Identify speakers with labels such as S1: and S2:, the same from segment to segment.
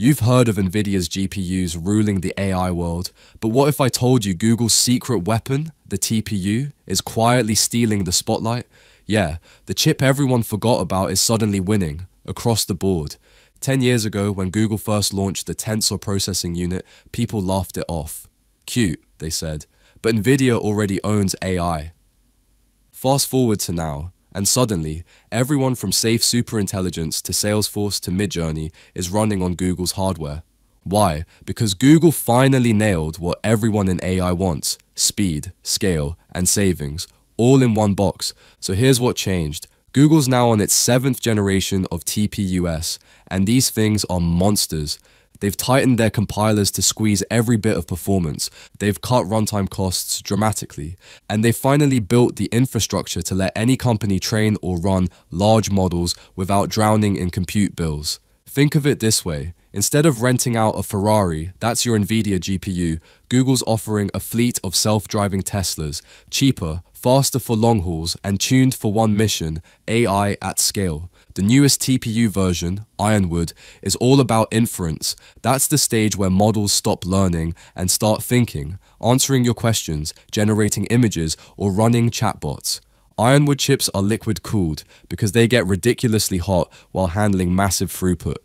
S1: You've heard of Nvidia's GPUs ruling the AI world, but what if I told you Google's secret weapon, the TPU, is quietly stealing the spotlight? Yeah, the chip everyone forgot about is suddenly winning, across the board. 10 years ago, when Google first launched the Tensor processing unit, people laughed it off. Cute, they said, but Nvidia already owns AI. Fast forward to now, and suddenly, everyone from Safe Superintelligence to Salesforce to Midjourney is running on Google's hardware. Why? Because Google finally nailed what everyone in AI wants speed, scale, and savings, all in one box. So here's what changed. Google's now on its seventh generation of TPUS, and these things are monsters. They've tightened their compilers to squeeze every bit of performance, they've cut runtime costs dramatically, and they've finally built the infrastructure to let any company train or run large models without drowning in compute bills. Think of it this way. Instead of renting out a Ferrari, that's your Nvidia GPU, Google's offering a fleet of self-driving Teslas, cheaper, faster for long hauls, and tuned for one mission, AI at scale. The newest TPU version, Ironwood, is all about inference. That's the stage where models stop learning and start thinking, answering your questions, generating images, or running chatbots. Ironwood chips are liquid cooled because they get ridiculously hot while handling massive throughput.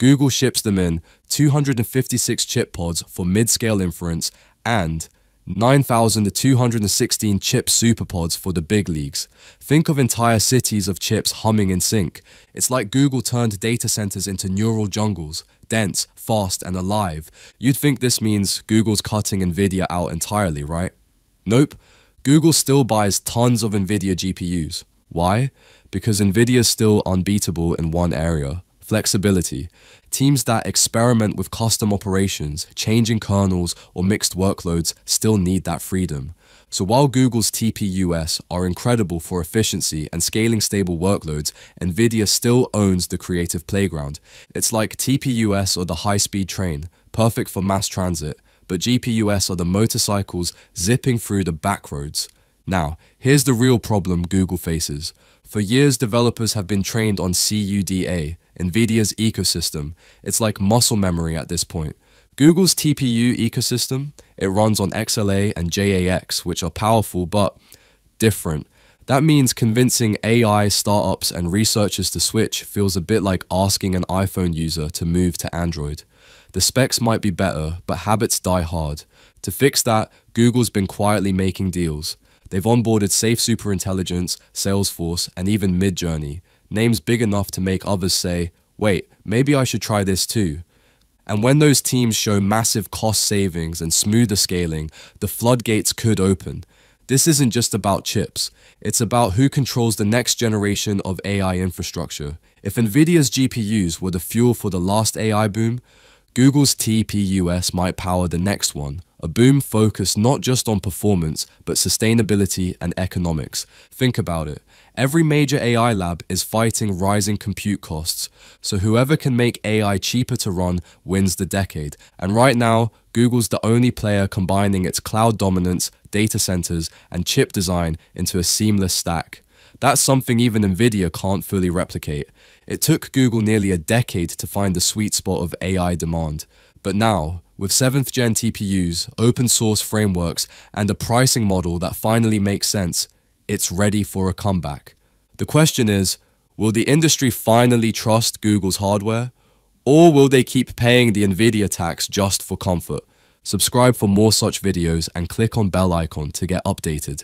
S1: Google ships them in 256 chip pods for mid-scale inference and 9,216 chip superpods for the big leagues. Think of entire cities of chips humming in sync. It's like Google turned data centers into neural jungles, dense, fast, and alive. You'd think this means Google's cutting Nvidia out entirely, right? Nope. Google still buys tons of Nvidia GPUs. Why? Because NVIDIA's still unbeatable in one area flexibility. Teams that experiment with custom operations, changing kernels, or mixed workloads still need that freedom. So while Google's TPUS are incredible for efficiency and scaling stable workloads, NVIDIA still owns the creative playground. It's like TPUS or the high-speed train, perfect for mass transit, but GPUS are the motorcycles zipping through the backroads. Now, here's the real problem Google faces. For years, developers have been trained on CUDA, NVIDIA's ecosystem. It's like muscle memory at this point. Google's TPU ecosystem, it runs on XLA and JAX, which are powerful but different. That means convincing AI startups and researchers to switch feels a bit like asking an iPhone user to move to Android. The specs might be better, but habits die hard. To fix that, Google's been quietly making deals. They've onboarded Safe Superintelligence, Salesforce, and even Midjourney, names big enough to make others say, wait, maybe I should try this too. And when those teams show massive cost savings and smoother scaling, the floodgates could open. This isn't just about chips, it's about who controls the next generation of AI infrastructure. If NVIDIA's GPUs were the fuel for the last AI boom, Google's TPUS might power the next one, a boom focused not just on performance, but sustainability and economics. Think about it. Every major AI lab is fighting rising compute costs, so whoever can make AI cheaper to run wins the decade. And right now, Google's the only player combining its cloud dominance, data centers, and chip design into a seamless stack. That's something even Nvidia can't fully replicate. It took Google nearly a decade to find the sweet spot of AI demand. But now, with 7th gen TPUs, open source frameworks, and a pricing model that finally makes sense, it's ready for a comeback. The question is, will the industry finally trust Google's hardware? Or will they keep paying the Nvidia tax just for comfort? Subscribe for more such videos and click on bell icon to get updated.